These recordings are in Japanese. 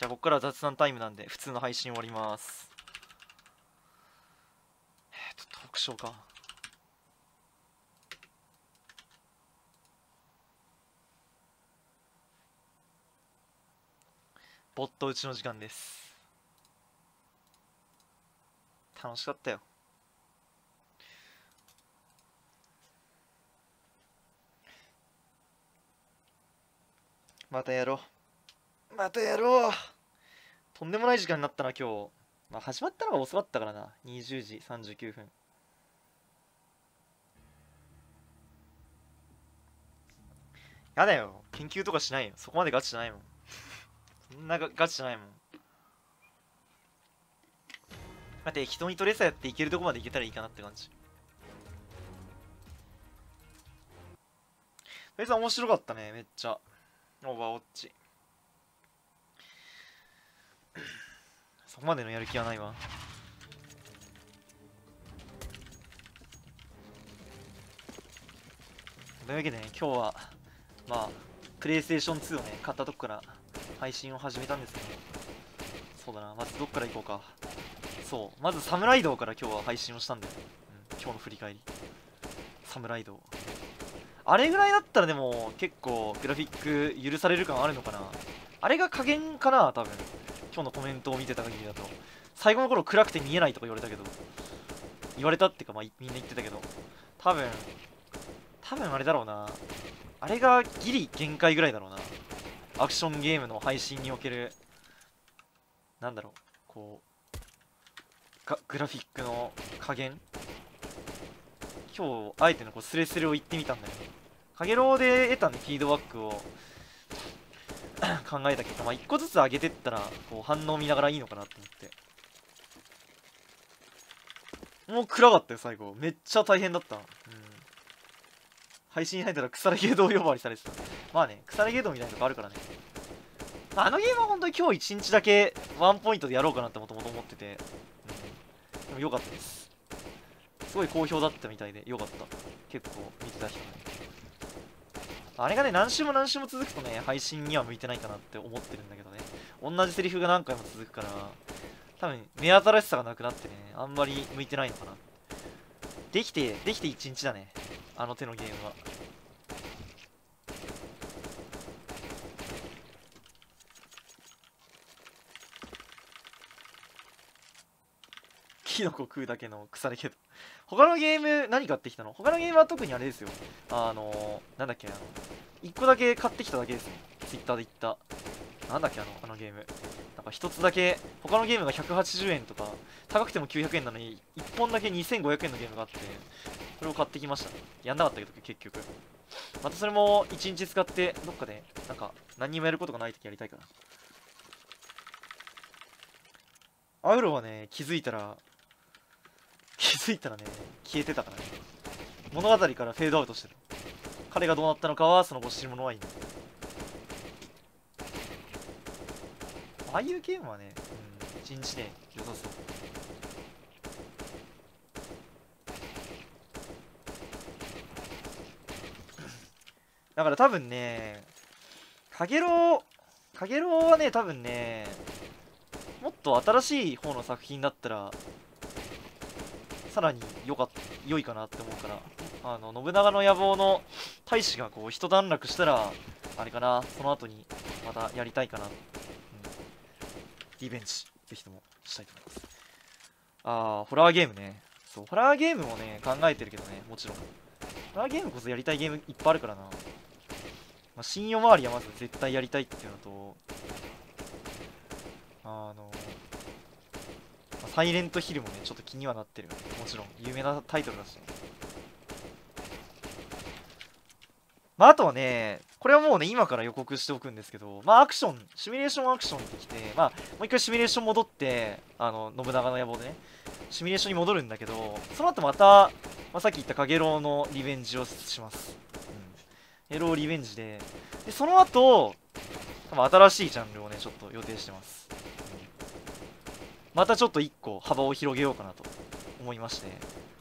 じゃあここから雑談タイムなんで普通の配信終わります。え、っとトークショーか。ボット打ちの時間です。楽しかったよ。またやろう。またやろう。とんでもない時間になったな今日。まあ始まったのが遅かったからな。20時39分やだよ。研究とかしないよ。そこまでガチじゃないもん。そんなガチじゃないもん。だって人にトレーサーやっていけるとこまでいけたらいいかなって感じ。とりあえず面白かったね。めっちゃ。オーバーウォッチ。そこまでのやる気はないわ。というわけでね今日はまあプレイステーション2をね買ったとこから配信を始めたんですけど。そうだなまずどっから行こうか。そうまずサムライドから今日は配信をしたんだよ、うん、今日の振り返り。サムライドあれぐらいだったらでも結構グラフィック許される感あるのかな。あれが加減かな多分。今日のコメントを見てた限りだと。最後の頃暗くて見えないとか言われたけど。言われたってかまあみんな言ってたけど。多分多分あれだろうな。あれがギリ限界ぐらいだろうな。アクションゲームの配信におけるなんだろう。こうグラフィックの加減。今日あえてのこうスレスレを言ってみたんだよねかげろうで得たねフィードバックを 考えたけどまあ1個ずつ上げてったらこう反応見ながらいいのかなと思って。もう暗かったよ最後。めっちゃ大変だった。うん。配信入ったら腐れゲード呼ばわりされてた。まあね腐れゲードみたいなとこあるからね。あのゲームは本当に今日1日だけワンポイントでやろうかなってもともと思ってて、うん、でもよかったです。すごい好評だったみたいでよかった。結構見てた人ねあれがね何週も何週も続くとね配信には向いてないかなって思ってるんだけどね。同じセリフが何回も続くから多分目新しさがなくなってねあんまり向いてないのかな。できてできて1日だね。あの手のゲームは。キノコ食うだけの腐れけど他のゲーム何買ってきたの？他のゲームは特にあれですよ。あのなんだっけあの1個だけ買ってきただけですねツイッターで言った。なんだっけあのあのゲーム。なんか1つだけ他のゲームが180円とか高くても900円なのに1本だけ2500円のゲームがあってそれを買ってきましたやんなかったけど結局。またそれも1日使ってどっかでなんか何もやることがない時やりたいかな。アウロはね気づいたら気づいたらね消えてたからね。物語からフェードアウトしてる。彼がどうなったのかはその後知る者はいい。ああいうゲームはね、うん、1日で良さそう。だから多分ねかげろうかげろうはね多分ねもっと新しい方の作品だったらさらによか良いかなって思うからあの信長の野望の大使がこう一段落したらあれかなその後にまたやりたいかな、うん、リベンジぜひともしたいと思います。ああホラーゲームね。そうホラーゲームもね考えてるけどねもちろん。ホラーゲームこそやりたいゲームいっぱいあるからな、まあ、信用周りはまず絶対やりたいっていうのとあのサイレントヒルもね、ちょっと気にはなってるよね。もちろん、有名なタイトルだし、ね。まあ、あとはね、これはもうね、今から予告しておくんですけど、まあ、アクション、シミュレーションアクションってきて、まあ、もう一回シミュレーション戻って、あの、信長の野望でね、シミュレーションに戻るんだけど、その後また、まあ、さっき言ったかげろうのリベンジをします。うん。ヘローリベンジで、で、その後、多分新しいジャンルをね、ちょっと予定してます。うんまたちょっと1個幅を広げようかなと思いまして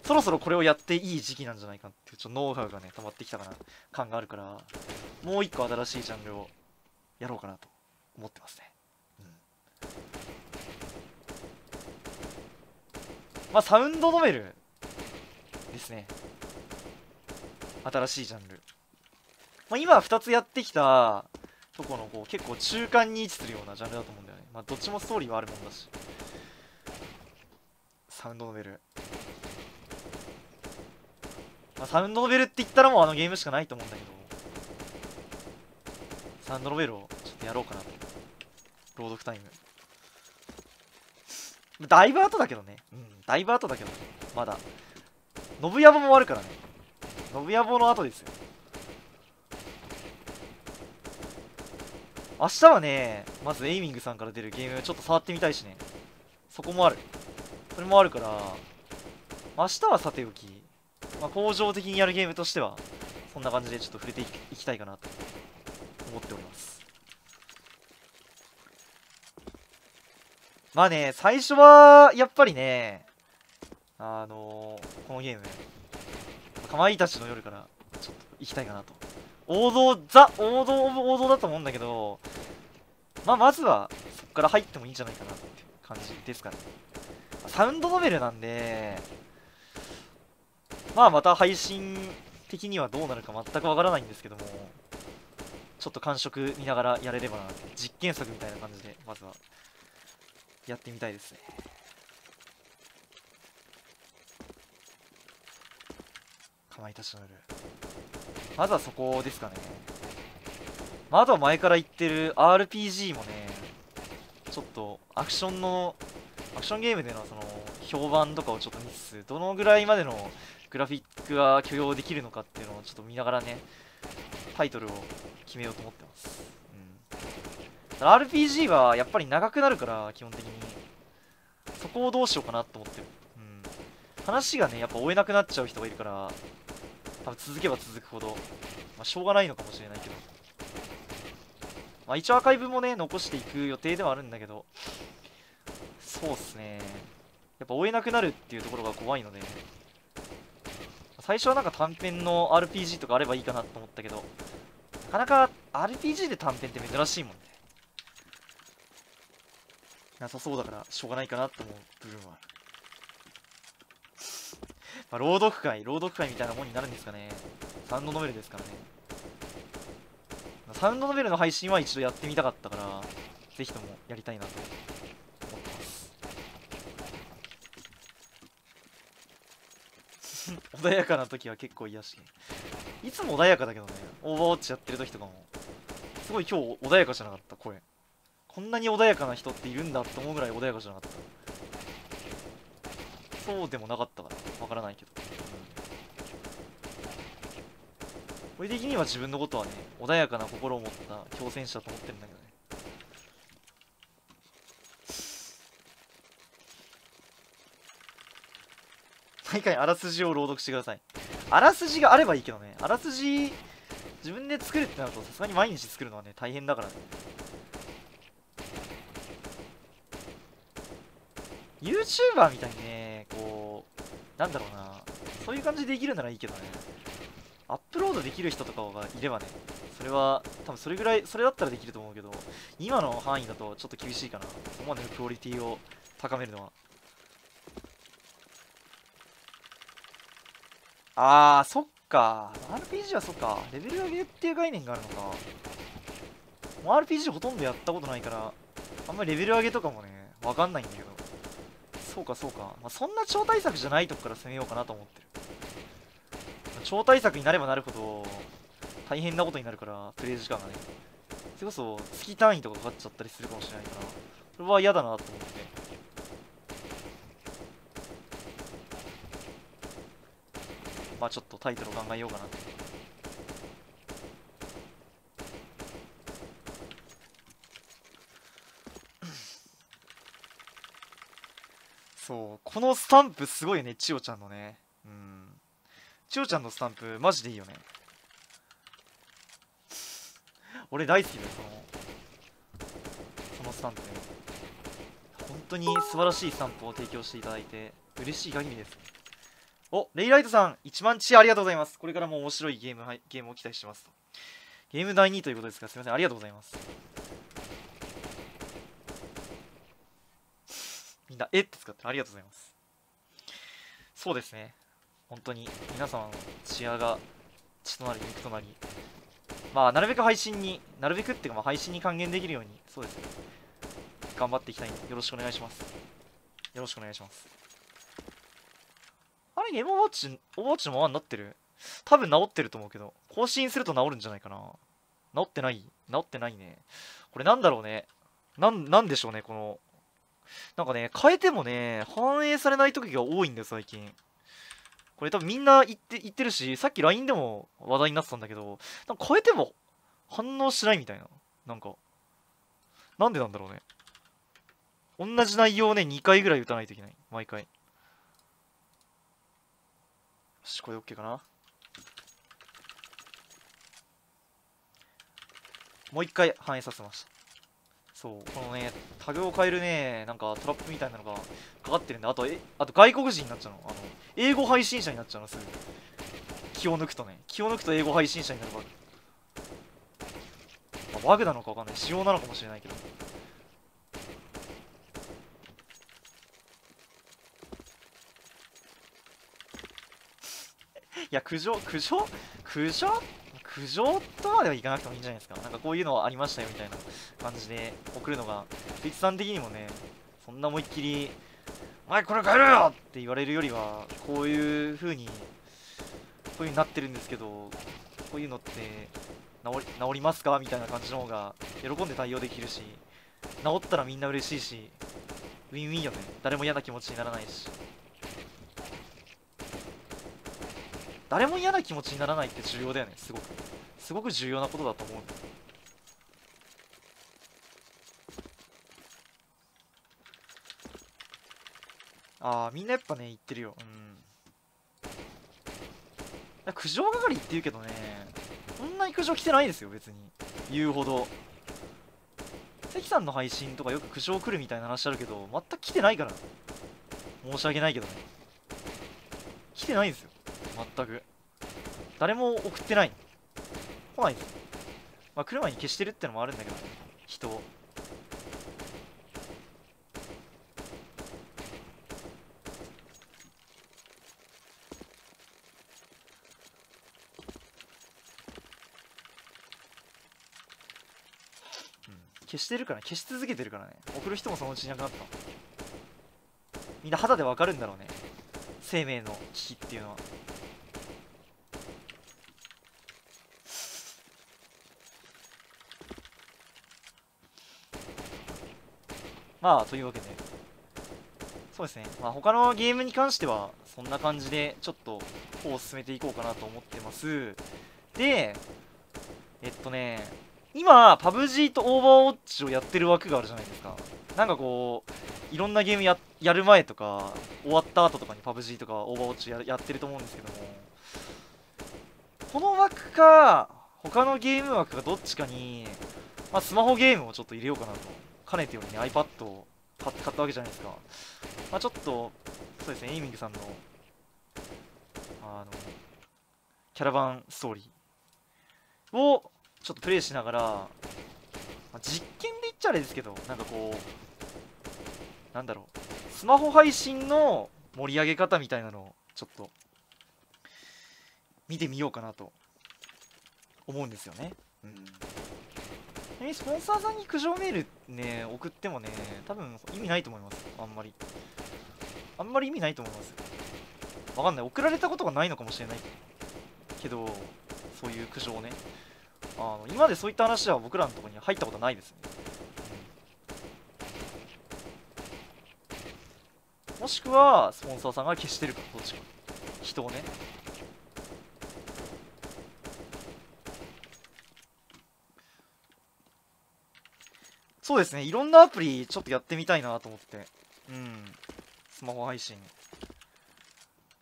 そろそろこれをやっていい時期なんじゃないかっていうちょっとノウハウがね溜まってきたかな感があるからもう1個新しいジャンルをやろうかなと思ってますね、うん、まあサウンドノベルですね。新しいジャンル、まあ、今2つやってきたとこのこう結構中間に位置するようなジャンルだと思うんだよね。まあどっちもストーリーはあるもんだし。サウンドノベル、まあ、サウンドノベルって言ったらもうあのゲームしかないと思うんだけど。サウンドノベルをちょっとやろうかなと。朗読タイム。だいぶ後だけどね。うんだいぶ後だけどね。まだ。信ヤボもあるからね。信ヤボの後ですよ。明日はねまずエイミングさんから出るゲームちょっと触ってみたいしね。そこもある。それもあるから明日はさておき、まあ、向上的にやるゲームとしてはそんな感じでちょっと触れていきたいかなと思っております。まあね最初はやっぱりねあのー、このゲームかまいたちの夜からちょっと行きたいかなと。王道ザ王道オブ王道だと思うんだけどまあまずはそこから入ってもいいんじゃないかなって感じですかね。サウンドノベルなんでまあまた配信的にはどうなるか全くわからないんですけどもちょっと感触見ながらやれればなって実験作みたいな感じでまずはやってみたいですね。かまいたちの夜。まずはそこですかね、まあ、あとは前から言ってる RPG もねちょっとアクションのアクションゲームでのその評判とかをちょっと見つつどのぐらいまでのグラフィックが許容できるのかっていうのをちょっと見ながらねタイトルを決めようと思ってます、うん、RPG はやっぱり長くなるから基本的にそこをどうしようかなと思ってる、うん、話がねやっぱ追えなくなっちゃう人がいるから多分続けば続くほど、まあ、しょうがないのかもしれないけど、まあ、一応アーカイブもね残していく予定ではあるんだけど。そうっすね。やっぱ追えなくなるっていうところが怖いので。最初はなんか短編の RPG とかあればいいかなと思ったけどなかなか RPG で短編って珍しいもんね。なさそうだからしょうがないかなと思う部分は。ま、朗読会、朗読会みたいなもんになるんですかね。サウンドノベルですからね。サウンドノベルの配信は一度やってみたかったから、ぜひともやりたいなと思ってます。穏やかな時は結構癒しいつも穏やかだけどね、オーバーウォッチやってる時とかも、すごい今日穏やかじゃなかった、声。こんなに穏やかな人っているんだって思うぐらい穏やかじゃなかった。そうでもなかったからわからないけど、俺的には自分のことはね穏やかな心を持った挑戦者と思ってるんだけどね毎回あらすじを朗読してください。あらすじがあればいいけどね。あらすじ自分で作るってなるとさすがに毎日作るのはね大変だからね。YouTuber みたいにね、こう、なんだろうな、そういう感じでできるならいいけどね、アップロードできる人とかがいればね、それは、多分それぐらい、それだったらできると思うけど、今の範囲だとちょっと厳しいかな。そこまでのクオリティを高めるのは。あー、そっか。RPG はそっか。レベル上げっていう概念があるのか。もう RPG ほとんどやったことないから、あんまりレベル上げとかもね、わかんないんだけど。そうかそうか、まあ、そんな超大作じゃないとこから攻めようかなと思ってる超大作になればなるほど大変なことになるからプレイ時間がねそれこそ月単位とかかかっちゃったりするかもしれないからそれは嫌だなと思ってまあちょっとタイトル考えようかなと そうこのスタンプすごいね千代ちゃんのね。うん。千代ちゃんのスタンプマジでいいよね。俺大好きだよそのそのスタンプ。ね本当に素晴らしいスタンプを提供していただいて嬉しい限りです。おレイライトさん1万チありがとうございます。これからも面白いゲーム、は、ゲームを期待してます。とゲーム第2ということですがすいません。ありがとうございます。みんな、え？って使ってありがとうございます。そうですね。本当に皆様のチアが血となり肉となりまあなるべく配信になるべくっていうかまあ配信に還元できるようにそうですね。頑張っていきたいんでよろしくお願いします。よろしくお願いします。あれゲームオブウォッチオウォッチのままになってる？多分治ってると思うけど。更新すると治るんじゃないかな。治ってない。治ってないね。これなんだろうね。なんなんでしょうねこの。なんかね変えてもね反映されない時が多いんだよ最近。これ多分みんな言って言ってるしさっき LINE でも話題になってたんだけどなんか変えても反応しないみたいな。なんか。なんでなんだろうね。同じ内容をね2回ぐらい打たないといけない。毎回。しこれで OK かな？もう一回反映させましたそうこのねタグを変えるねなんかトラップみたいなのがかかってるんであとえあと外国人になっちゃうの。あの英語配信者になっちゃうのすぐ。気を抜くとね。気を抜くと英語配信者になるバグあバグなのかわかんない。仕様なのかもしれないけど。や苦情苦情？苦情？苦情とまではいかなくてもいいんじゃないですか。なんかこういうのありましたよみたいな感じで送るのがフィッツさん的にもねそんな思いっきり「お前これ変えろよ!」って言われるよりはこういう風にこういう風になってるんですけどこういうのって治治りますかみたいな感じの方が喜んで対応できるし治ったらみんな嬉しいしウィンウィンよね。誰も嫌な気持ちにならないし。誰も嫌な気持ちにならないって重要だよね。すごく。すごく重要なことだと思う。ああみんなやっぱね言ってるよ。うん。苦情係って言うけどねそんなに苦情来てないですよ別に。言うほど。関さんの配信とかよく苦情来るみたいな話あるけど全く来てないから。申し訳ないけどね。来てないんですよ。全く。誰も送ってない。来ない。まあ来る前に消してるってのもあるんだけど人を。消してるから消し続けてるからね。送る人もそのうちいなくなった。みんな肌でわかるんだろうね。生命の危機っていうのは。まあというわけでそうですねまあ他のゲームに関してはそんな感じでちょっと方を進めていこうかなと思ってますでえっとね今、パブ G とオーバーウォッチをやってる枠があるじゃないですか。なんかこう、いろんなゲームややる前とか、終わった後とかにパブ G とかオーバーウォッチややってると思うんですけども、この枠か、他のゲーム枠かどっちかに、まあ、スマホゲームをちょっと入れようかなと。かねてよりね、iPad を買ったわけじゃないですか。まあ、ちょっと、そうですね、エイミングさんの、あの、キャラバンストーリーを、ちょっとプレイしながら、まあ、実験で言っちゃあれですけど、なんかこう、なんだろう、スマホ配信の盛り上げ方みたいなのを、ちょっと、見てみようかなと、思うんですよね。うん。にスポンサーさんに苦情メールね、送ってもね、多分意味ないと思います。あんまり。あんまり意味ないと思います。わかんない。送られたことがないのかもしれないけど、そういう苦情ね。あの今までそういった話は僕らのところに入ったことないですね、もしくはスポンサーさんが消してるかどっちか人をねそうですねいろんなアプリちょっとやってみたいなと思ってうんスマホ配信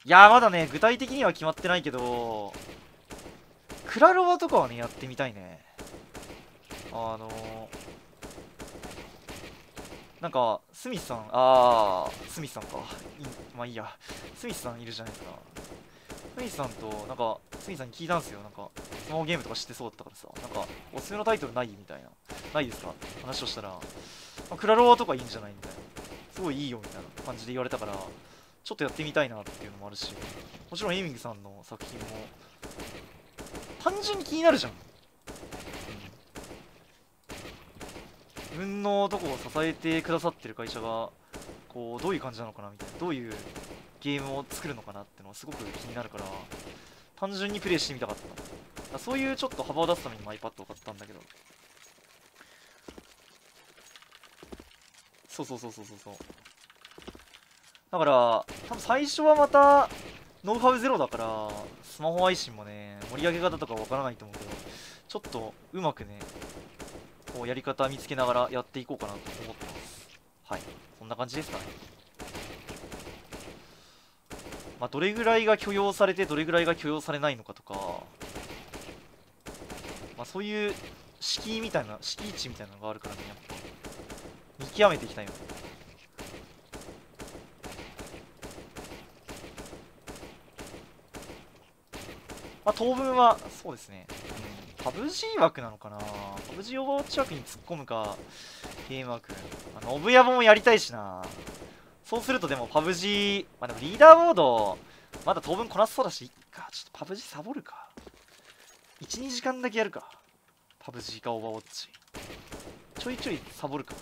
いやまだね具体的には決まってないけどクラロワとかはね、やってみたいね。あのー、なんか、スミスさん、あー、スミスさんか。いまあいいや。スミスさんいるじゃないですか。スミさんと、なんか、スミさんに聞いたんですよ。なんか、スマホゲームとか知ってそうだったからさ、なんか、おすすめのタイトルないみたいな。ないですか?話をしたら、まあ、クラロワとかいいんじゃないみたいな。すごいいいよみたいな感じで言われたから、ちょちょっとやってみたいなっていうのもあるしもちろんエイミングさんの作品も単純に気になるじゃん、うん、自分のとこを支えてくださってる会社がこうどういう感じなのかなみたいなどういうゲームを作るのかなってのはすごく気になるから単純にプレイしてみたかった。そういうちょっと幅を出すためにも iPad を買ったんだけど。そうそうそうそうそうそう。だから多分最初はまたノウハウゼロだからスマホ配信もね盛り上げ方とかわからないと思うけどちょっとうまくねこうやり方見つけながらやっていこうかなと思ってます。はい。そんな感じですかね。まあ、どれぐらいが許容されてどれぐらいが許容されないのかとか、まあ、そういう敷居みたいな敷地みたいなのがあるからねやっぱ。見極めていきたいよまあ当分はそうですね、うん、パブ G 枠なのかな。パブ G オーバーウォッチ枠に突っ込むかゲーム枠。あのオブヤボもやりたいしな。そうするとでもパブ G まあでもリーダーボードまだ当分こなすそうだしいっか。ちょっとパブ G サボるか。12時間だけやるか。パブ G かオーバーウォッチ。ちょいちょいサボるか。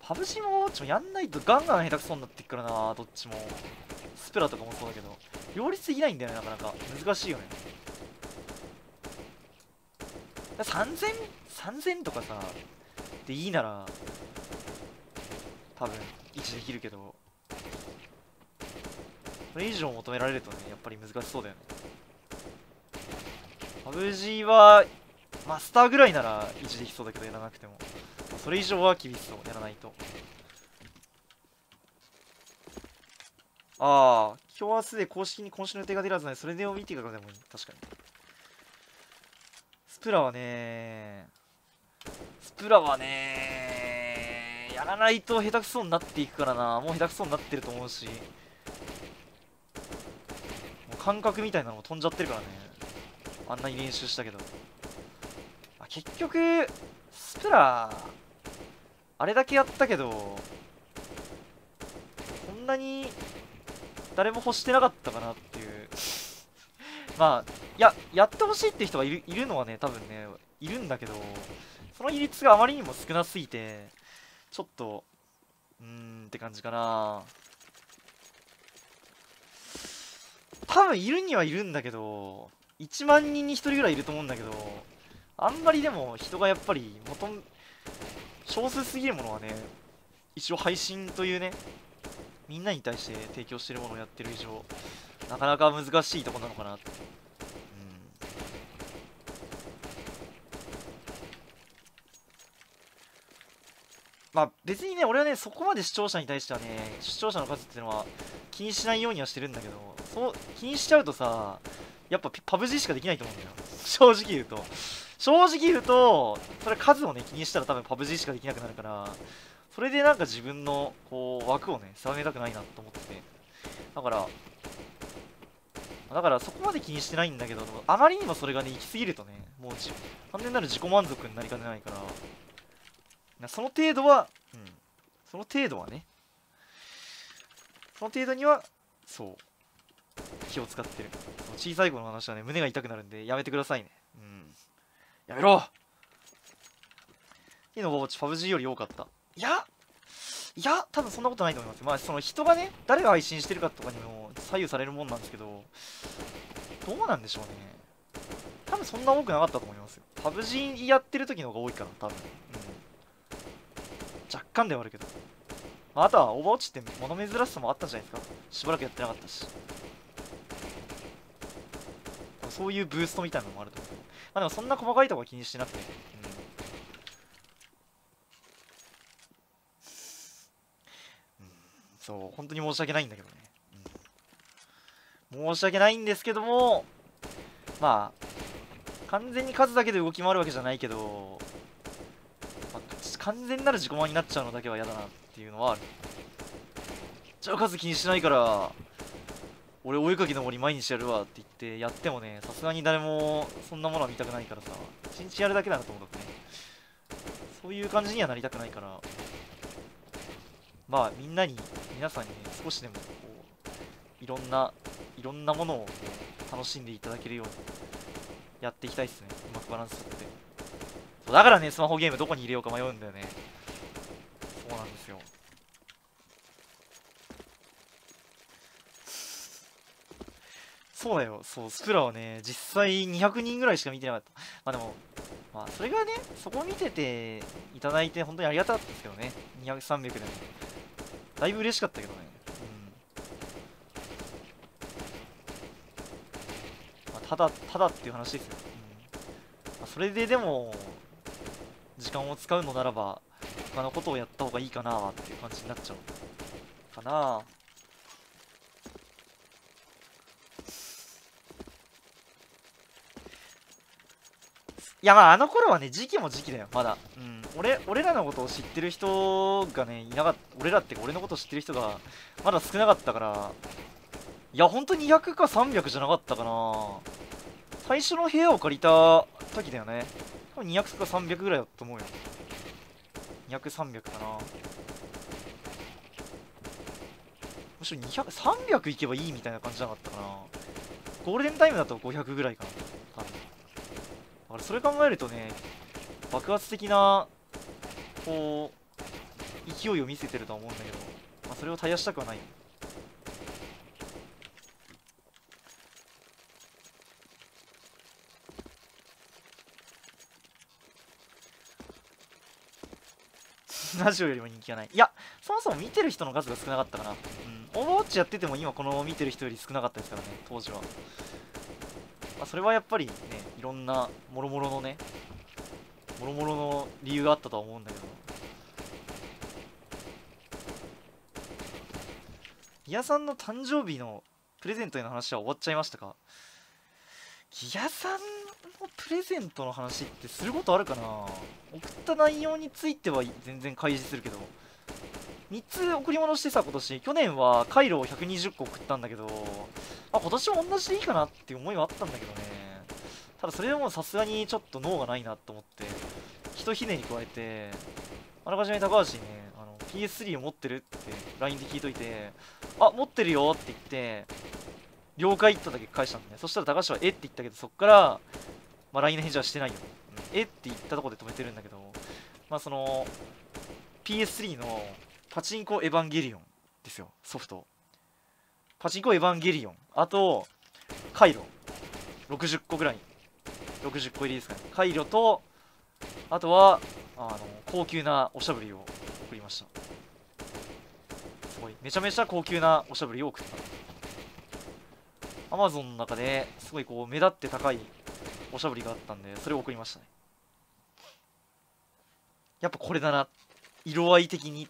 パブ G もちょやんないとガンガン下手くそになっていくからな。どっちも。スプラとかもそうだけど。両立できないんだよねなかなか。難しいよね。3000 3000とかさでいいなら多分維持できるけど。それ以上求められるとねやっぱり難しそうだよね。パブ G はマスターぐらいなら維持できそうだけどやらなくても。それ以上は厳しそうやらないと。ああ今日明日で公式に今週の予定が出らずないそれでを見ていからでもいい確かに。スプラはねスプラはねやらないと下手くそになっていくからな。もう下手くそになってると思うし。もう感覚みたいなのも飛んじゃってるからね。あんなに練習したけど。あ結局スプラあれだけやったけどこんなに誰も欲してなかったかなっていう。まあいややってほしいって人がいるいるのはね多分ねいるんだけどその比率があまりにも少なすぎてちょっとうーんって感じかな。多分いるにはいるんだけど1万人に1人ぐらいいると思うんだけどあんまりでも人がやっぱり元少数すぎるものはね一応配信というねみんなに対して提供してるものをやってる以上なかなか難しいとこなのかなって。まあ別にね、俺はね、そこまで視聴者に対してはね、視聴者の数っていうのは気にしないようにはしてるんだけど、そう気にしちゃうとさ、やっぱパブ G しかできないと思うんだよ。正直言うと。正直言うと、それ数をね、気にしたら多分パブ G しかできなくなるから、それでなんか自分のこう枠をね、定めたくないなと思ってて。だから、だからそこまで気にしてないんだけど、あまりにもそれがね、行き過ぎるとね、もう完全なる自己満足になりかねないから、その程度は、うん、その程度はね、その程度には、そう、気を使ってる。小さい子の話はね、胸が痛くなるんで、やめてくださいね。うん。やめろいいの？ウォッチ、パブ G より多かった。いや、いや、多分そんなことないと思います。まあ、その人がね、誰が配信してるかとかにも左右されるもんなんですけど、どうなんでしょうね。多分そんな多くなかったと思いますよ。パブ G やってる時の方が多いかな、多分。うん干ではあるけど。まあ、あとはオーバーウォッチって物珍しさもあったんじゃないですかしばらくやってなかったし。そういうブーストみたいなのもあると思う。まあでもそんな細かいとこは気にしてなくて。うん。うん、そう、本当に申し訳ないんだけどね。うん、申し訳ないんですけども、まあ、完全に数だけで動き回るわけじゃないけど、完全なる自己満になっちゃうのだけは嫌だなっていうのはある。じゃあ数気にしないから俺お絵かきの森毎日やるわって言ってやってもねさすがに誰もそんなものは見たくないからさ一日やるだけだなと思うとね。そういう感じにはなりたくないから。まあみんなに皆さんにね少しでもこういろんないろんなものをこう楽しんでいただけるようにやっていきたいですね。うまくバランスとって。そうだからねスマホゲームどこに入れようか迷うんだよね。そうなんですよ。そうだよ。そうスプラはね実際200人ぐらいしか見てなかった。まあでもまあそれがねそこ見てていただいて本当にありがたかったですけどね。200、300でも。だいぶ嬉しかったけどね、ただただっていう話ですよ、うん、それででも時間を使うのならば他のことをやった方がいいかなっていう感じになっちゃうかな。いやまああの頃はね時期も時期だよまだ。うん。俺俺らのことを知ってる人がねいなかった俺らって俺のことを知ってる人がまだ少なかったから。いやほんと200か300じゃなかったかな。最初の部屋を借りた時だよね。多分200か300ぐらいだと思うよ。200300かな。むしろ200300いけばいいみたいな感じじゃなかったかな。ゴールデンタイムだと500ぐらいかな多分。だからそれ考えるとね爆発的なこう勢いを見せてるとは思うんだけど、まあ、それを絶やしたくはない。ラジオよりも人気がない。いやそもそも見てる人の数が少なかったかな。うん。オーバーウォッチやってても今この見てる人より少なかったですからね当時は。まあ、それはやっぱりねいろんなもろもろのねもろもろの理由があったとは思うんだけど。ギアさんの誕生日のプレゼントへの話は終わっちゃいましたか？ギアさんのプレゼントの話ってすることあるかな？送った内容については全然開示するけど。3つ贈り物してさ今年。去年はカイロを120個送ったんだけど。あ今年も同じでいいかなって思いはあったんだけどね。ただそれでもさすがにちょっと脳がないなと思って。ひとひねり加えて。あらかじめ高橋にねあの PS3 を持ってるって LINE で聞いといて。あ持ってるよって言って。了解っただけ返したんで、ね、そしたら高橋はえって言ったけどそっから、まあ、LINE の返事はしてないよ、うん、えって言ったとこで止めてるんだけどまあその PS3 のパチンコエヴァンゲリオンですよ、ソフト。パチンコエヴァンゲリオン。あと、カイロ。60個ぐらい。60個入りですかね。カイロと、あとは、あの、高級なおしゃぶりを送りました。すごい。めちゃめちゃ高級なおしゃぶりを送った。アマゾンの中ですごいこう目立って高いおしゃぶりがあったんで、それを送りましたね。やっぱこれだな。色合い的に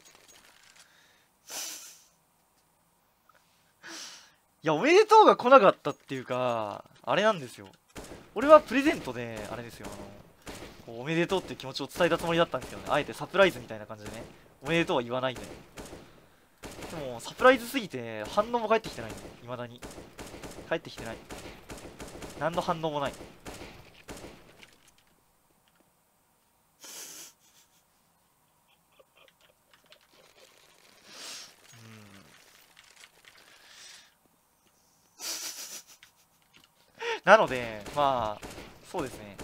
いや、おめでとうが来なかったっていうか、あれなんですよ。俺はプレゼントで、あれですよ、あの、おめでとうっていう気持ちを伝えたつもりだったんですよね。あえてサプライズみたいな感じでね。おめでとうは言わないで。でも、サプライズすぎて、反応も返ってきてないんで、未だに。返ってきてない。何の反応もない。なので、まあ、そうですね。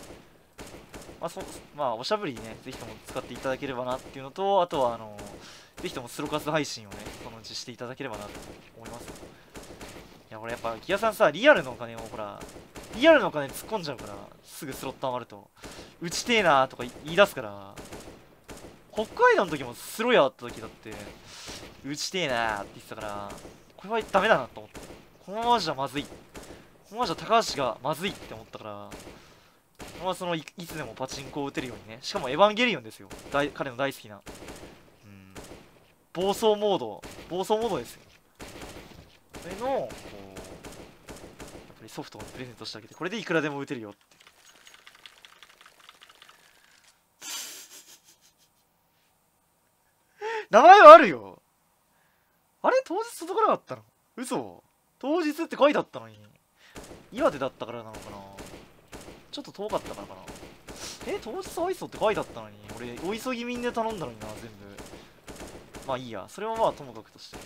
まあ、そまあ、おしゃぶりね、ぜひとも使っていただければなっていうのと、あとは、あの、ぜひともスロカス配信をね、そのうちしていただければなと思います。俺やっぱ、ギアさんさ、リアルのお金をほら、リアルのお金突っ込んじゃうから、すぐスロット余ると、打ちてえなーとか言い出すから、北海道の時もスロヤった時だって、打ちてえなーって言ってたから、これはダメだなと思って、このままじゃまずい。このままじゃ高橋がまずいって思ったから、このままそのいつでもパチンコを打てるようにね、しかもエヴァンゲリオンですよ。大彼の大好きな。うん。暴走モード、暴走モードですよ。それの、ソフトをプレゼントしてあげて、これでいくらでも打てるよって。名前はあるよ。あれ？当日届かなかったの？嘘？当日って書いてあったのに。岩手だったからなのかな？ちょっと遠かったからかな。え？当日アイソって書いてあったのに。俺お急ぎ便で頼んだのにな全部。まあいいや。それはまあともかくとして、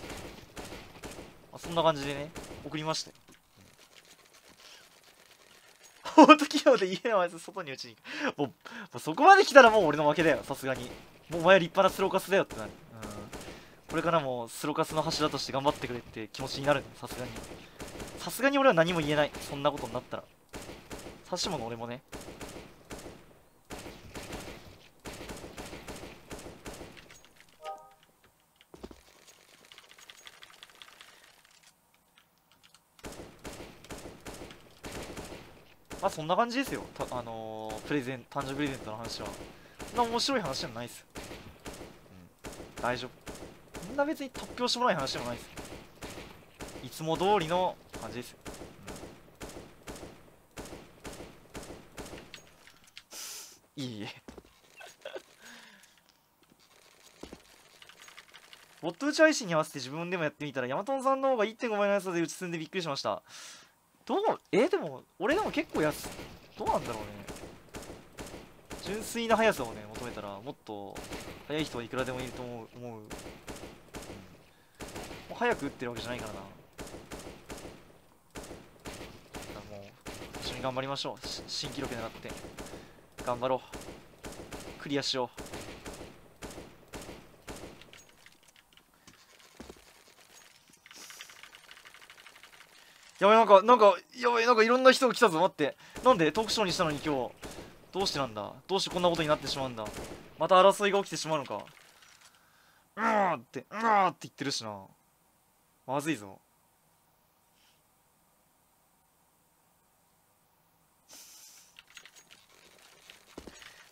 まあ、そんな感じでね送りましたよ。オート機能で家のやつ外に打ちに行く。もうもうそこまで来たらもう俺の負けだよ。さすがに。もうお前は立派なスローカスだよってなるうん。これからもスローカスの柱として頑張ってくれって気持ちになるさすがに。さすがに俺は何も言えない。そんなことになったら。指し物俺もね。そんな感じですよ。たあのー、プレゼン誕生日プレゼントの話は。そんな面白い話じゃないですうん。大丈夫。そんな別に突拍子もない話でもないですいつも通りの感じですよ、うん、いいえ。ボット打ち配信に合わせて自分でもやってみたらヤマトンさんの方が1.5倍のやつで打ち進んでびっくりしました。どうえでも俺でも結構安どうなんだろうね。純粋な速さをね求めたらもっと速い人はいくらでもいると思う思う、うん、もう早く打ってるわけじゃないからな。もう一緒に頑張りましょう。新記録狙って。頑張ろう。クリアしよう。やばいなんかなんかやばいなんかいろんな人が来たぞ待って。なんで？トークショーにしたのに今日。どうしてなんだ？どうしてこんなことになってしまうんだ？また争いが起きてしまうのか。うーってうーって言ってるしな。まずいぞ。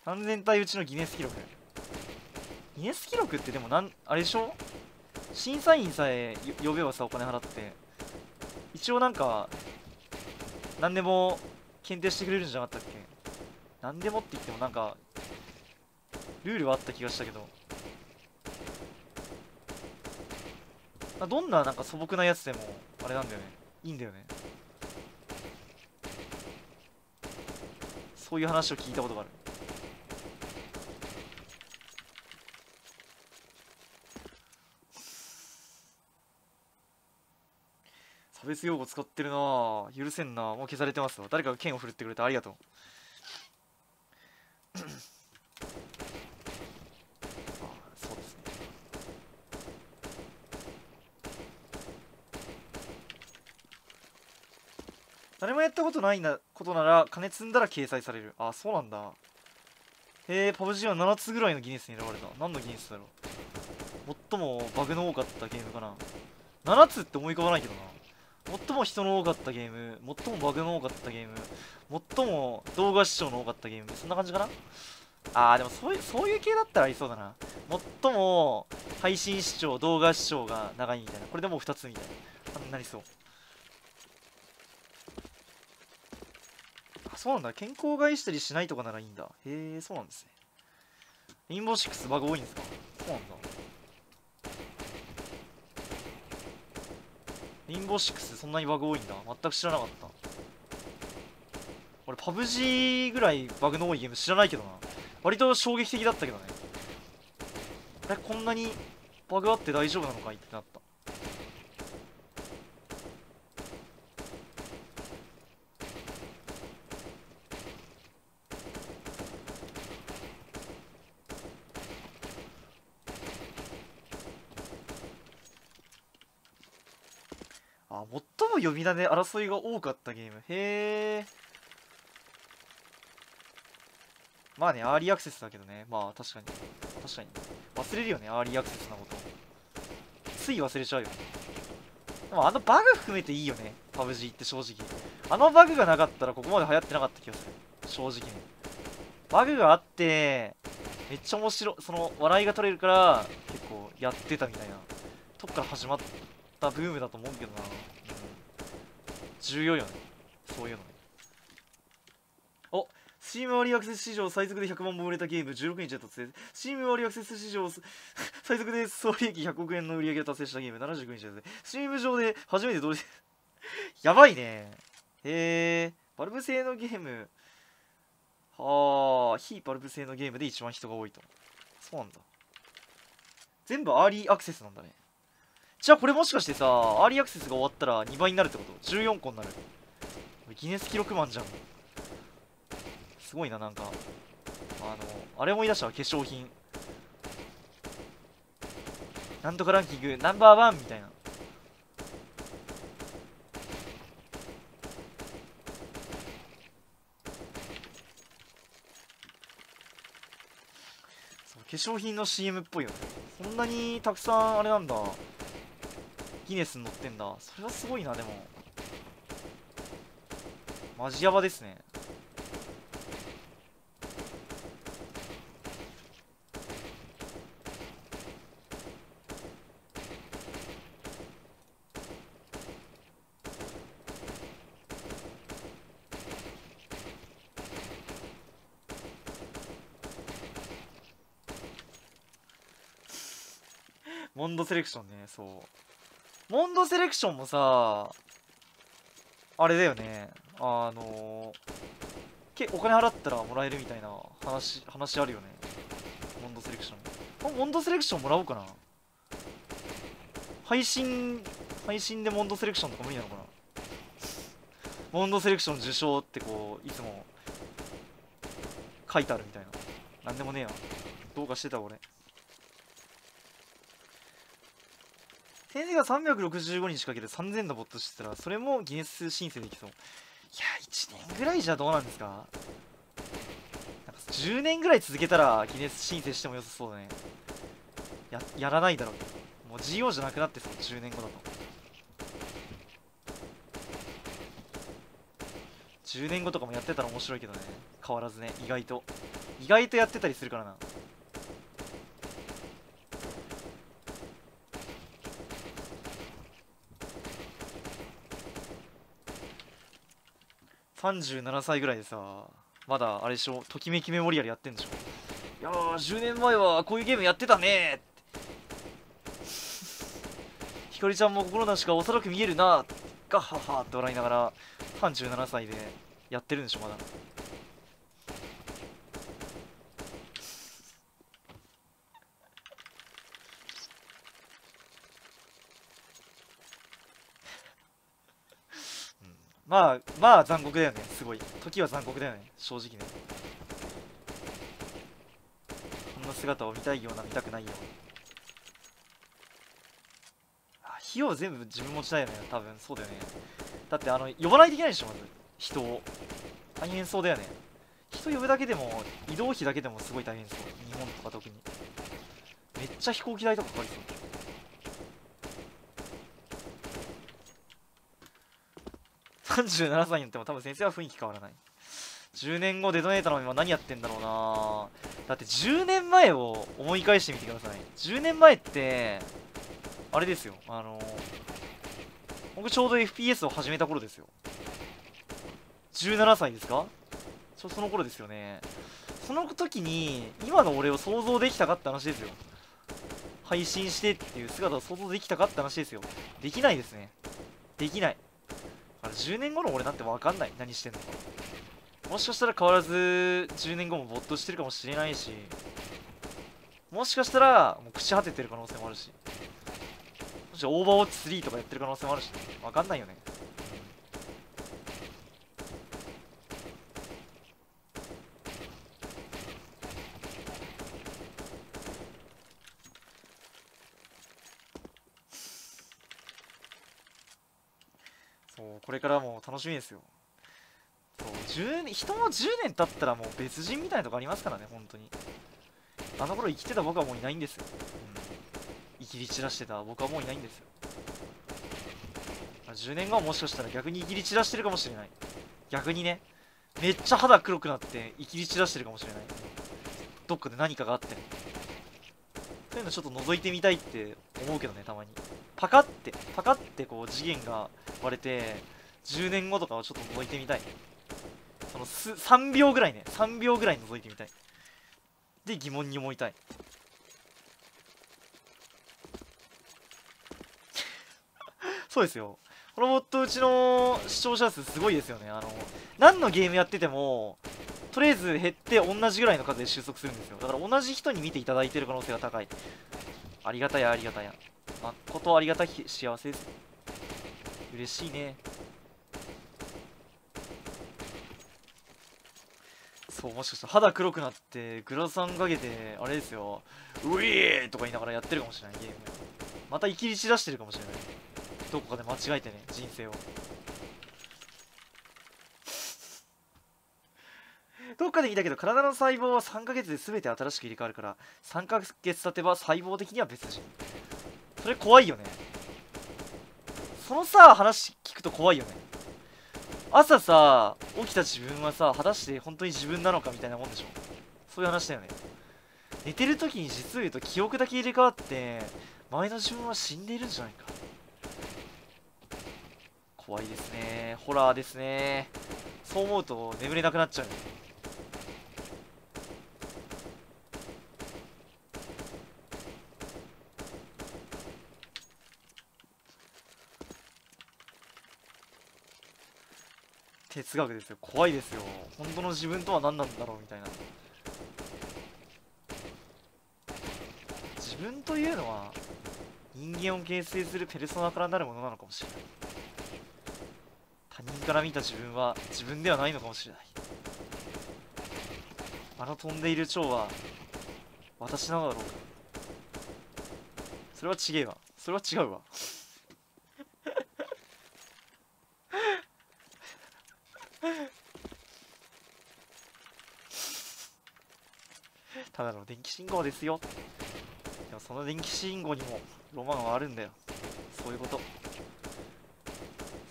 完全体うちのギネス記録。ギネス記録ってでもなんあれでしょ？審査員さえ呼べばさお金払って。一応なんか何でも検定してくれるんじゃなかったっけ？何でもって言ってもなんかルールはあった気がしたけど。どんななんか素朴なやつでもあれなんだよね。いいんだよね。そういう話を聞いたことがある。別用語使ってるな許せんなもう消されてますわ。誰かが剣を振るってくれてありがとう。あそうですね。誰もやったことないなことなら金積んだら掲載される。あそうなんだ。へえパブ G は7つぐらいのギネスに選ばれた。何のギネスだろう。最もバグの多かったゲームかな。7つって思い浮かばないけどな。最も人の多かったゲーム最もバグの多かったゲーム最も動画視聴の多かったゲームそんな感じかな？あーでもそういうそういう系だったらありそうだな。最も配信視聴動画視聴が長いみたいな。これでもう2つみたいな。あなりそう。あそうなんだ。健康害したりしないとかならいいんだ。へえそうなんですね。レインボーシックスバグ多いんですか？そうなんだ。リンボーシックスそんなにバグ多いんだ。全く知らなかった。俺パブ G ぐらいバグの多いゲーム知らないけどな。割と衝撃的だったけどね。えこんなにバグあって大丈夫なのかいってなったあ最も呼び名で争いが多かったゲーム。へえまあねアーリーアクセスだけどね。まあ確かに。確かに。忘れるよねアーリーアクセスなこと。つい忘れちゃうよね。でもあのバグ含めていいよね。パブ G って正直。あのバグがなかったらここまで流行ってなかった気がする。正直ねバグがあってめっちゃ面白その笑いが取れるから結構やってたみたいな。とこから始まったブームだと思うけどな、重要よね。そういうのね。お Steam アリーアクセス史上最速で100万本売れたゲーム16日で達成 Steam アリーアクセス史上 最速で総利益100億円の売り上げを達成したゲーム79日で Steam 上で初めて同時 やばいね。へえバルブ製のゲーム。はあ非バルブ製のゲームで一番人が多いと。そうなんだ。全部アーリーアクセスなんだね。じゃあこれもしかしてさアーリーアクセスが終わったら2倍になるってこと？14個になる。ギネス記録マンじゃん。すごいななんか。あのあれ思い出したわ化粧品。なんとかランキングナンバーワンみたいな。化粧品の CM っぽいよね。そんなにたくさんあれなんだ。ギネスに乗ってんだ。それはすごいなでも。マジヤバですね。モンドセレクションねそう。モンドセレクションもさあれだよね。あのけお金払ったらもらえるみたいな話話あるよね。モンドセレクション。モンドセレクションもらおうかな。配信配信でモンドセレクションとか無理なのかな。モンドセレクション受賞ってこういつも書いてあるみたいな。なんでもねえや。どうかしてた俺。先生が365日かけて3000のボットしてたらそれもギネス申請できそう。いや1年ぐらいじゃどうなんですか？なんか10年ぐらい続けたらギネス申請してもよさそうだね。ややらないだろう。もう GO じゃなくなってそう10年後だと。10年後とかもやってたら面白いけどね。変わらずね意外と。意外とやってたりするからな。37歳ぐらいでさまだあれでしょ？ときめきメモリアルやってんでしょ？いやー10年前はこういうゲームやってたね ひかりちゃんも心なしか幼く見えるなガッハッハって笑いながら37歳でやってるんでしょまだまあまあ残酷だよね。すごい。時は残酷だよね。正直ね。こんな姿を見たいような見たくないような。費用全部自分持ちだよね。多分そうだよね。だってあの呼ばないといけないでしょまず。人を。大変そうだよね。人呼ぶだけでも移動費だけでもすごい大変そう。日本とか特に。めっちゃ飛行機代とかかかりそう。37歳になっても多分先生は雰囲気変わらない。10年後デトネーターの今何やってんだろうな。だって10年前を思い返してみてください。10年前ってあれですよ。あの僕ちょうど FPS を始めた頃ですよ。17歳ですか？ちょその頃ですよね。その時に今の俺を想像できたかって話ですよ。配信してっていう姿を想像できたかって話ですよ。できないですね。できない。あれ10年後の俺なんて分かんない。何してんの。もしかしたら変わらず10年後も没頭してるかもしれないし。もしかしたらもう朽ち果ててる可能性もあるし。もしオーバーウォッチ3とかやってる可能性もあるし、ね、分かんないよねそこれからも楽しみですよ。そう10年人も10年経ったらもう別人みたいなとこありますからね本当に。あの頃生きてた僕はもういないんですよ、うん、生きり散らしてた僕はもういないんですよ。10年後はもしかしたら逆に生きり散らしてるかもしれない。逆にね。めっちゃ肌黒くなって生きり散らしてるかもしれない。どっかで何かがあって。そういうのちょっと覗いてみたいって思うけどねたまに。パカってパカってこう次元が割れて10年後とかをちょっと覗いてみたい。そのす3秒ぐらいね。3秒ぐらい覗いてみたい。で疑問に思いたい。そうですよ。このボットうちの視聴者数すごいですよね。あの何のゲームやっててもとりあえず減って同じぐらいの数で収束するんですよ。だから同じ人に見ていただいてる可能性が高い。ありがたやありがたや。まことありがたき幸せです。嬉しいね。そうもしかしたら肌黒くなってグラサンかけてあれですよ。ウィーとか言いながらやってるかもしれないゲーム。また生きり散らしてるかもしれない。どこかで間違えてね人生を。どっかで見たけど体の細胞は3ヶ月で全て新しく入れ替わるから3ヶ月経てば細胞的には別人。それ怖いよね。そのさ話聞くと怖いよね。朝さ起きた自分はさ果たして本当に自分なのかみたいなもんでしょ。そういう話だよね。寝てる時に実を言うと記憶だけ入れ替わって前の自分は死んでいるんじゃないか。怖いですね。ホラーですね。そう思うと眠れなくなっちゃうよね。哲学ですよ。怖いですよ。本当の自分とは何なんだろうみたいな。自分というのは人間を形成するペルソナからなるものなのかもしれない。他人から見た自分は自分ではないのかもしれない。あの飛んでいる蝶は私なのだろうか。それは違えわ。それは違うわ。ただの電気信号ですよ。でもその電気信号にもロマンはあるんだよ。そういうこと。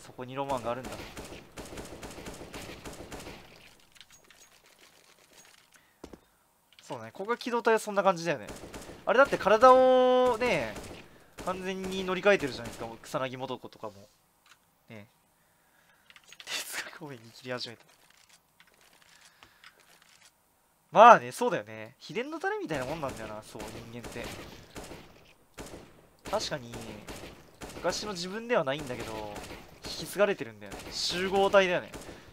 そこにロマンがあるんだ。そうね。ここが機動隊はそんな感じだよね。あれだって体をね完全に乗り換えてるじゃないですか。草薙素子とかも。ね。哲学公園に切り始めた。まあねそうだよね。秘伝のタレみたいなもんなんだよなそう人間って。確かに昔の自分ではないんだけど引き継がれてるんだよね。集合体だよね。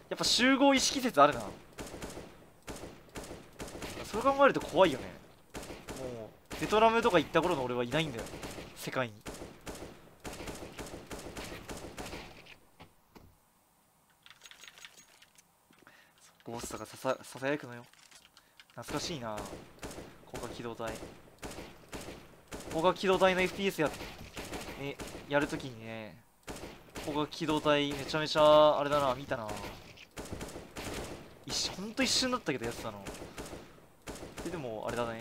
やっぱ集合意識説あるな。それ考えると怖いよね。もうベトナムとか行った頃の俺はいないんだよ。世界に。ゴーストがささささやくのよ。懐かしいな。高架機動隊。高架機動隊の FPS や,、ね、やるときにね。高架機動隊めちゃめちゃあれだな。見たな。一瞬ほんと一瞬だったけどやってたの。ででもあれだね。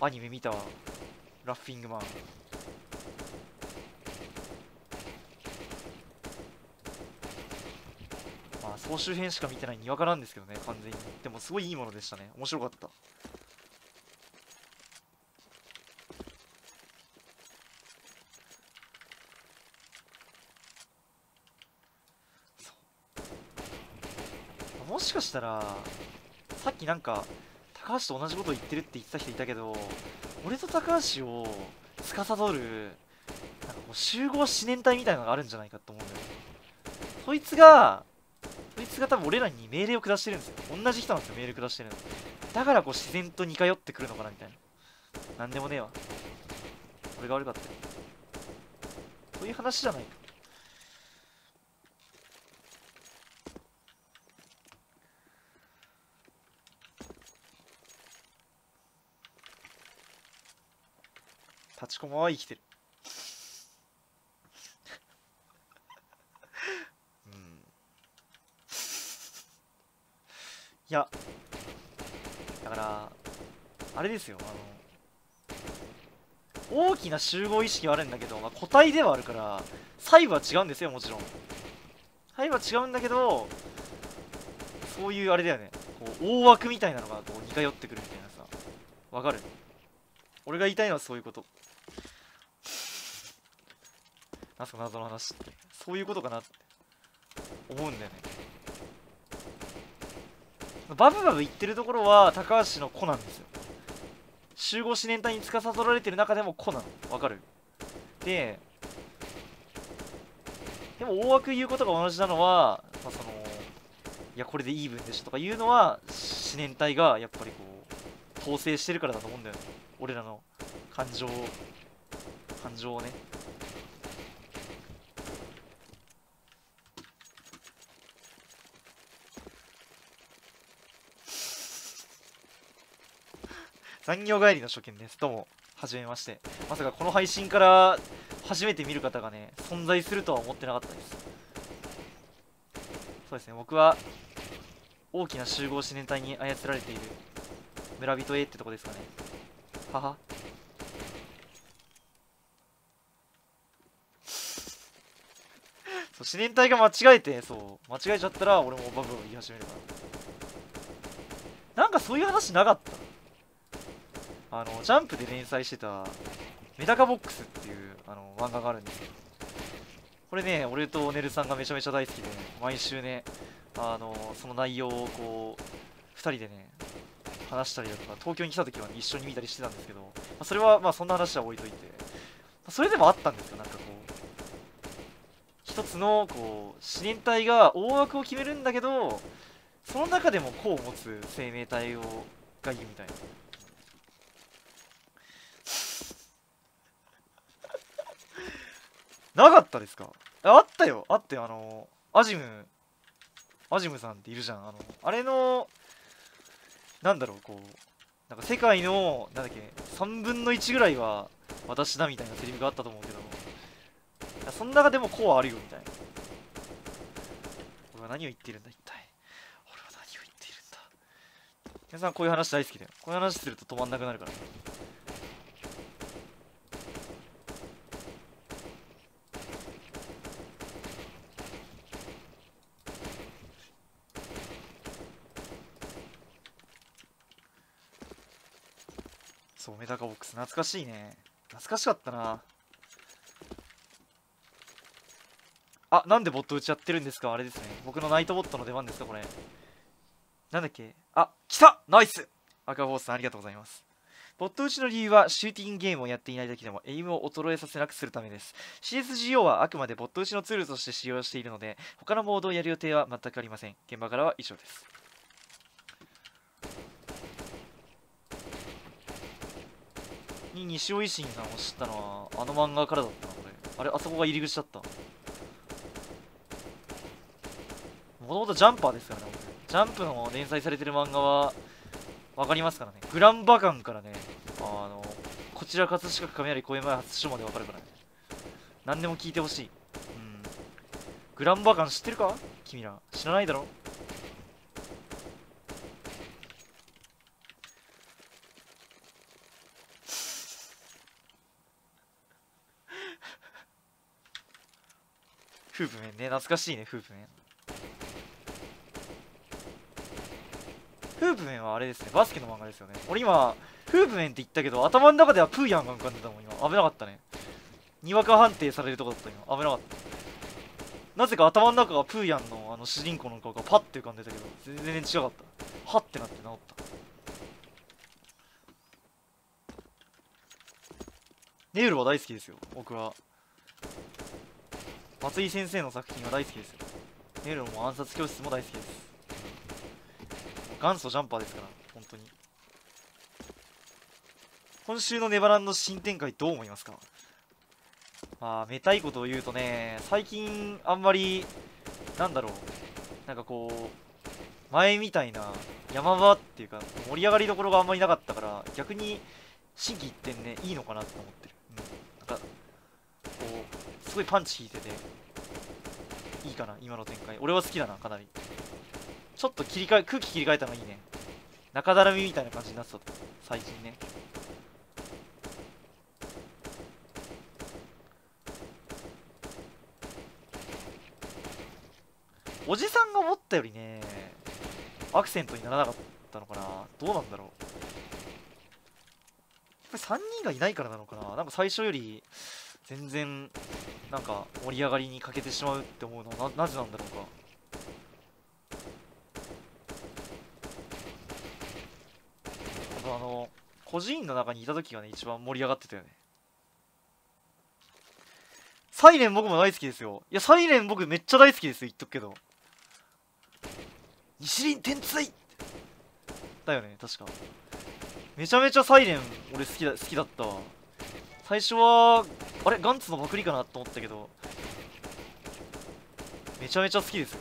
アニメ見たわ。ラッフィングマンまあ総集編しか見てないにわかなんですけどね完全に。でもすごいいいものでしたね。面白かった。もしかしたらさっきなんか高橋と同じことを言ってるって言ってた人いたけど俺と高橋を司るなんかこう集合思念体みたいなのがあるんじゃないかと思うんだよね。そいつがいつが多分俺らに命令を下してるんですよ。同じ人なんですよ命令下してるの。だからこう自然と似通ってくるのかなみたいな。なんでもねえわ。俺が悪かった。よそういう話じゃない。か立ちこまは生きてる。いやだからあれですよあの大きな集合意識はあるんだけど、まあ、個体ではあるから細部は違うんですよもちろん。細部は違うんだけどそういうあれだよね。こう大枠みたいなのがこう似通ってくるみたいなさ。わかる？俺が言いたいのはそういうこと。なんすか謎の話って。そういうことかなって思うんだよね。バブバブ言ってるところは高橋の子なんですよ。集合思念体に司られてる中でも子なの。わかる？ででも大枠言うことが同じなのは、まあ、そのいやこれでイーブンでしょとかいうのは思念体がやっぱりこう統制してるからだと思うんだよね。俺らの感情感情をね。残業帰りの初見です。どうも。はじめまして。まさかこの配信から初めて見る方がね存在するとは思ってなかったです。そうですね。僕は大きな集合思念体に操られている村人 A ってとこですかね。はは。そう思念体が間違えてそう間違えちゃったら俺もバブを言い始めるから。なんかそういう話なかった？あのジャンプで連載してたメダカボックスっていうあの漫画があるんですけどこれね俺とネルさんがめちゃめちゃ大好きで、毎週ねあのその内容をこう2人でね話したりだとか東京に来た時は、ね、一緒に見たりしてたんですけど、まあ、それはまあそんな話は置いといて、まあ、それでもあったんですよなんかこう。一つのこう思念体が大枠を決めるんだけどその中でも個を持つ生命体をがいいみたいな。なかったですか？あったよ。あったよあのアジムアジムさんっているじゃん。あのあれのなんだろうこうなんか世界のなんだっけ3分の1ぐらいは私だみたいなセリフがあったと思うけどその中でもこうあるよみたいな。俺は何を言ってるんだ一体。俺は何を言っているんだ。皆さんこういう話大好きだよ。こういう話すると止まんなくなるから。メダカボックス。懐かしいね。懐かしかったな。あなんでボット打ちやってるんですか？あれですね。僕のナイトボットの出番ですか？これ。なんだっけ？あ来た！ナイス！赤ボスさんありがとうございます。ボット打ちの理由はシューティングゲームをやっていないだけでもエイムを衰えさせなくするためです。CSGO はあくまでボット打ちのツールとして使用しているので他のモードをやる予定は全くありません。現場からは以上です。に西尾維新さんを知ったのはあの漫画からだったなこれ。あれあそこが入り口だった。もともとジャンパーですからねジャンプの連載されてる漫画は分かりますからね。グランバガンからねあのこちら葛飾区雷公園前初出まで分かるからね。何でも聞いてほしい。うん。グランバガン知ってるか？君ら。知らないだろ？フープメンね。懐かしいねフープメンフープメンはあれですね。バスケの漫画ですよね。俺今フープメンって言ったけど頭の中ではプーヤンが浮かんでたもん今。危なかったね。にわか判定されるとこだった今。危なかった。なぜか頭の中がプーヤンのあの主人公の顔がパッて浮かんでたけど全然違かった。はってなって治った。ネイルは大好きですよ僕は。松井先生の作品は大好きです。よネルも暗殺教室も大好きです元祖ジャンパーですから本当に。今週のネバランの新展開どう思いますかまあめたいことを言うとね最近あんまりなんだろうなんかこう前みたいな山場っていうか盛り上がりどころがあんまりなかったから逆に心機一転ねいいのかなって思ってる、すごいパンチ引いてて。いいかな今の展開。俺は好きだなかなり。ちょっと切り替え空気切り替えたのいいね。中だるみみたいな感じになってた。最近ね。おじさんが思ったよりねアクセントにならなかったのかな。どうなんだろう。やっぱり3人がいないからなのかな。なんか最初より全然なんか盛り上がりに欠けてしまうって思うのはなぜなんだろうか？あの孤児院の中にいた時がね一番盛り上がってたよね。サイレン僕も大好きですよ。いやサイレン僕めっちゃ大好きですよ言っとくけど。西林天才！だよね確か。めちゃめちゃサイレン俺好きだ好きだったわ。最初はあれ？ガンツのパクリかなと思ったけど。めちゃめちゃ好きです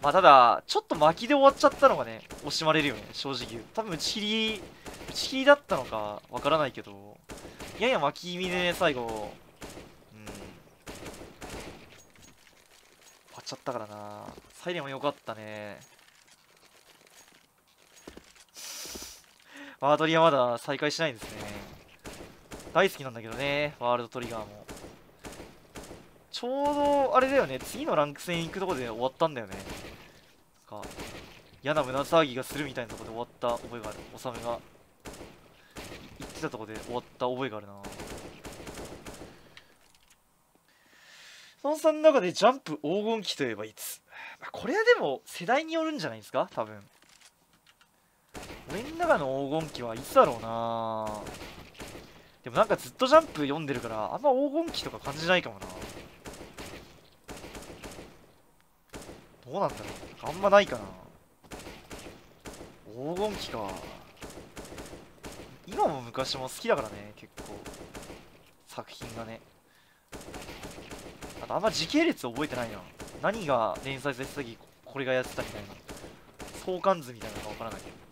まあただちょっと巻きで終わっちゃったのがね惜しまれるよね正直。多分打ち切り打ち切りだったのかわからないけど。やや巻き気味で、ね、最後うん。終わっちゃったからな。サイレンも良かったね。ワードリはまだ再開しないんですね。大好きなんだけどねワールドトリガーも。ちょうどあれだよね次のランク戦行くとこで終わったんだよね。か嫌な胸騒ぎがするみたいなとこで終わった覚えがある。おさめが言ってたとこで終わった覚えがあるな。そのさんの中でジャンプ黄金期といえばいつ？これはでも世代によるんじゃないですか？多分。俺の中の黄金期はいつだろうな。でもなんかずっとジャンプ読んでるからあんま黄金期とか感じないかもな。どうなんだろう。あんまないかな。黄金期か。今も昔も好きだからね結構。作品がね。あとあんま時系列覚えてないな。何が連載されてた時これがやってたみたいな。相関図みたいなのがわからないけど。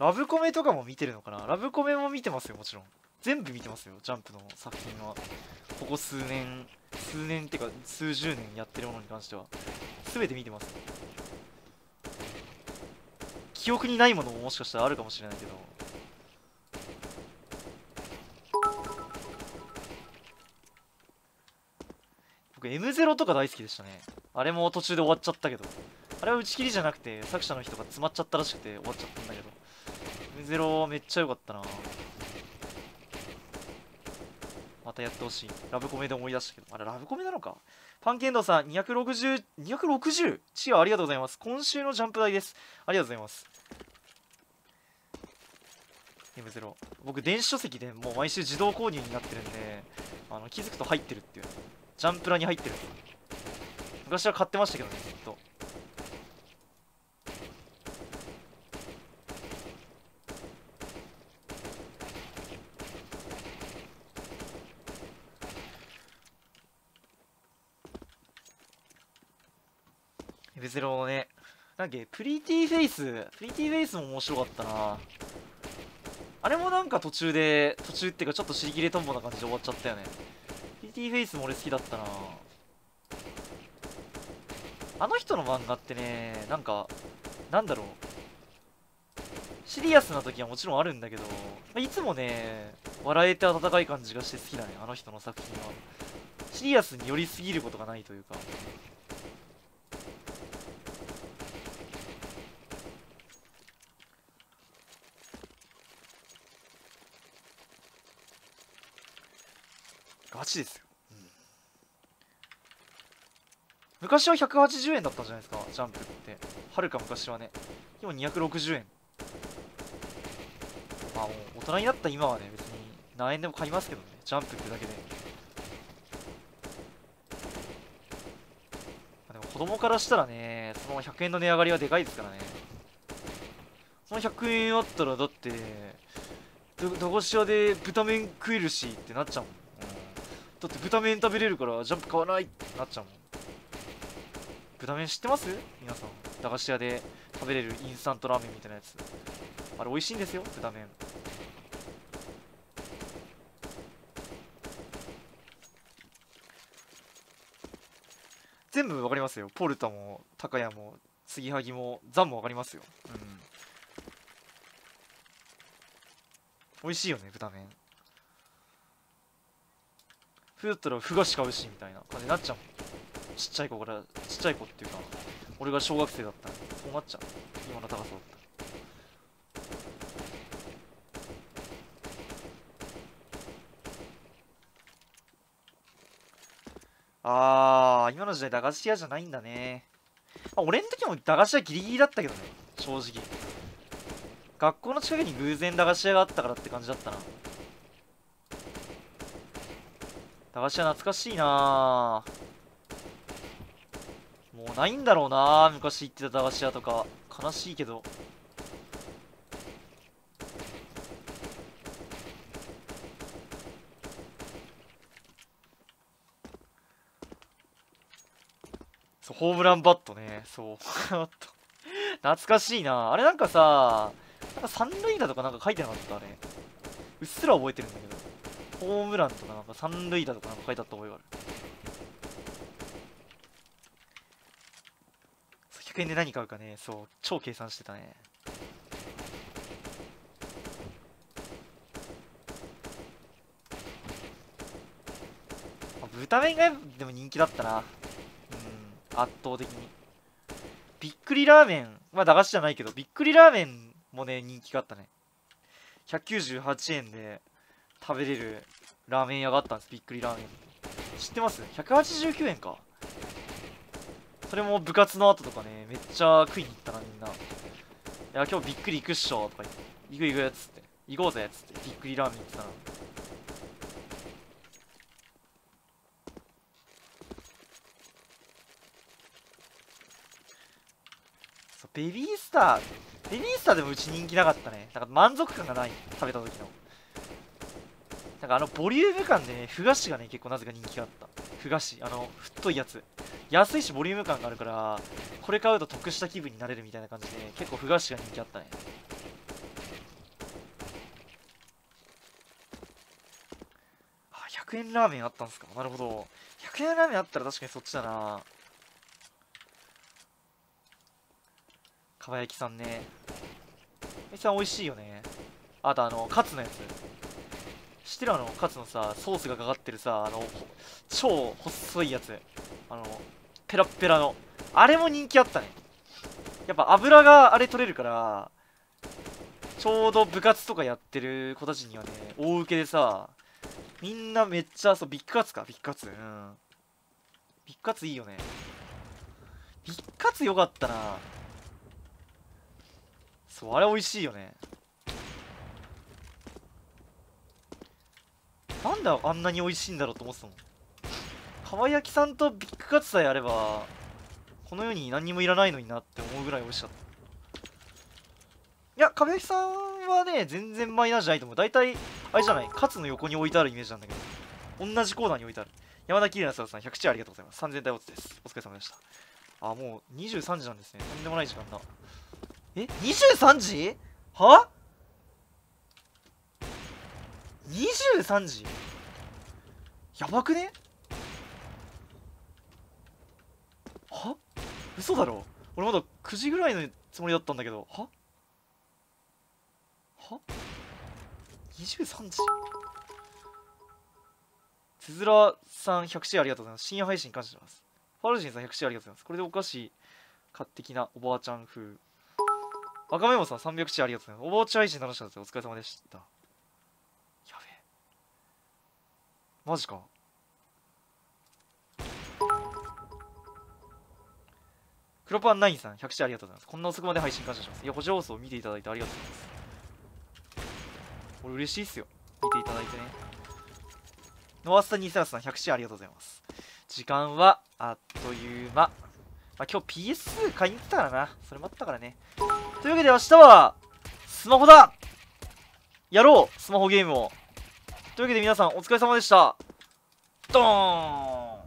ラブコメとかも見てるのかな？ラブコメも見てますよもちろん。全部見てますよジャンプの作品は。ここ数年数年っていうか数十年やってるものに関しては。全て見てます。記憶にないものももしかしたらあるかもしれないけど。僕 M0 とか大好きでしたね。あれも途中で終わっちゃったけど。あれは打ち切りじゃなくて作者の人が詰まっちゃったらしくて終わっちゃったんだけど。M0 めっちゃ良かったなまたやってほしい。ラブコメで思い出したけど。あれ、ラブコメなのかパンケンドさん、260、260? チアありがとうございます。今週のジャンプ台です。ありがとうございます。M0。僕、電子書籍でもう毎週自動購入になってるんで、あの気づくと入ってるっていう。ジャンプラに入ってる。昔は買ってましたけどね、ずっと。ゼロのね、なんかプリティフェイス、プリティフェイスも面白かったな。あれもなんか途中で、途中っていうかちょっと尻切れトンボな感じで終わっちゃったよね。プリティフェイスも俺好きだったな。あの人の漫画ってね、なんか、なんだろう。シリアスな時はもちろんあるんだけど、いつもね、笑えて温かい感じがして好きだね、あの人の作品は。シリアスに寄りすぎることがないというか。ガチですよ、うん、昔は180円だったじゃないですかジャンプって。はるか昔はね。今260円。まあもう大人になった今はね別に何円でも買いますけどね。ジャンプってだけで。まあでも子供からしたらねその100円の値上がりはでかいですからね。その100円あったらだって駄菓子屋で豚麺食えるしってなっちゃうもん。だって豚麺食べれるからジャンプ買わないってなっちゃうもん。豚麺知ってます？皆さん。駄菓子屋で食べれるインスタントラーメンみたいなやつ。あれ美味しいんですよ豚麺。全部わかりますよ。ポルタも高谷も継ぎはぎもザンもわかりますよ。うん。美味しいよね豚麺。だったらふ菓子買うしみたいな感じになっちゃうちっちゃい子からちっちゃい子っていうか俺が小学生だったらそうなっちゃう。今の高さだったあー今の時代駄菓子屋じゃないんだね、まあ、俺ん時も駄菓子屋ギリギリだったけどね。正直。学校の近くに偶然駄菓子屋があったからって感じだったな。駄菓子屋懐かしいな。もうないんだろうな昔行ってた駄菓子屋とか。悲しいけど。そうホームランバットね。そう。懐かしいな。あれなんかさなんか三塁打とかなんか書いてなかったあれ。うっすら覚えてるんだけど。ホームランとかなんか三塁打とかなんか書いてあった覚えがある。100円で何買うかね。そう超計算してたね。あ豚麺がでも人気だったな。うん圧倒的に。びっくりラーメンまあ駄菓子じゃないけどびっくりラーメンもね人気があったね。198円で食べれるラーメン屋があったんです。びっくりラーメン。知ってます ?189 円か。それも部活の後とかね。めっちゃ食いに行ったなみんな。いや今日びっくり行くっしょ。とか言って。行く行くっつって。行こうぜっつって。びっくりラーメン行ってたなベビースター。ベビースターでもうち人気なかったね。なんか満足感がない。食べた時の。なんかあのボリューム感でねふ菓子がね結構なぜか人気があった。ふ菓子あの太いやつ。安いしボリューム感があるからこれ買うと得した気分になれるみたいな感じで結構ふ菓子が人気あったね。あ100円ラーメンあったんすか。なるほど。100円ラーメンあったら確かにそっちだな。かば焼きさんね。えさん美味しいよね。あとあのカツのやつ。知ってるあのカツのさソースがかかってるさあの超細いやつ。あのペラペラの。あれも人気あったね。やっぱ油があれ取れるからちょうど部活とかやってる子たちにはね大受けでさみんなめっちゃそうビッグカツか？ビッグカツうん。ビッグカツいいよね。ビッグカツよかったな。そうあれ美味しいよね。なんであんなに美味しいんだろうと思ってたもん。かば焼きさんとビッグカツさえあればこの世に何にもいらないのになって思うぐらい美味しかった。いやかば焼きさんはね全然マイナーじゃないと思う。大体あれじゃないカツの横に置いてあるイメージなんだけど同じコーナーに置いてある。山田綺麗なさん100チェありがとうございます。3000体おつです。お疲れ様でした。あもう23時なんですね。とんでもない時間だ。え？23時？は？23時？やばくね？は？嘘だろ？俺まだ9時ぐらいのつもりだったんだけどは？は？23時？つづらさん100シェアありがとうございます。深夜配信感謝します。ファルジンさん100シェアありがとうございます。これでお菓子買ってきなおばあちゃん風。赤メモさん300シェアありがとうございます。おばあちゃん配信楽しかったです。お疲れ様でしたやべえマジか。黒パンナインさん100社ありがとうございます。こんな遅くまで配信感謝します。いやこちらこそ見ていただいてありがとうございます。これ嬉しいっすよ。見ていただいてね。ノアスタニーサラスさん100社ありがとうございます。時間はあっという間。まあ、今日 PS2 買いに行ったからな。それもあったからね。というわけで明日はスマホだ。やろう。スマホゲームを。というわけで皆さんお疲れ様でした。ドーン。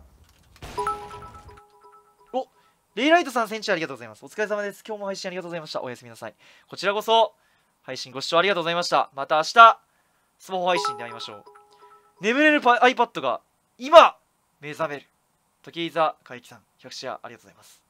おレイライトさんセンチありがとうございます。お疲れ様です。今日も配信ありがとうございました。おやすみなさい。こちらこそ配信ご視聴ありがとうございました。また明日スマホ配信で会いましょう。眠れる iPad が今目覚める。時計座海木さん100シェアありがとうございます。